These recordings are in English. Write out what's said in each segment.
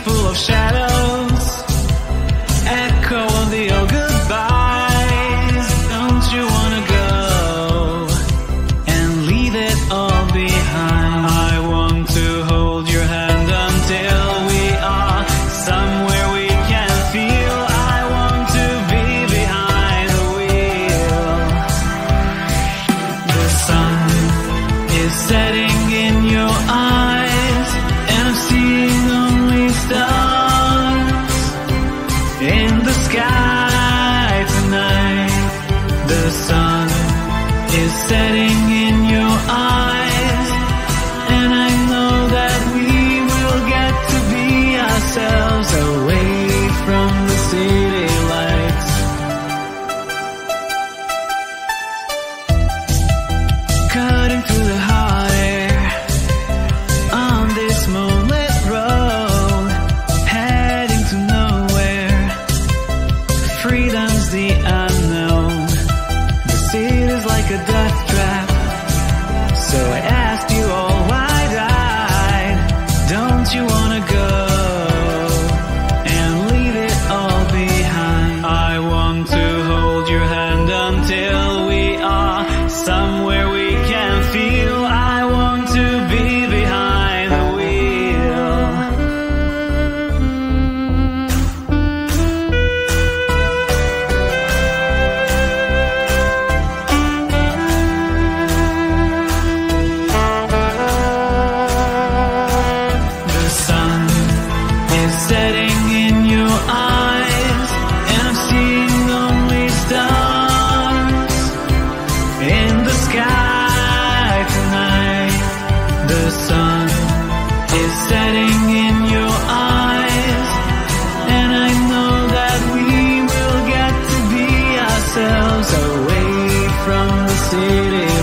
full of shadows, echo of the old goodbyes. Don't you wanna go and leave it all behind? I want to hold your hand until we are somewhere we can feel. I want to be behind the wheel. The sun is setting in your eyes, in the sky like a death trap. So I setting in your eyes, and I'm seeing only stars in the sky tonight. The sun is setting in your eyes, and I know that we will get to be ourselves away from the city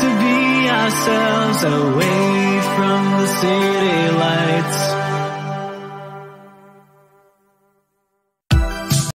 to be ourselves away from the city lights.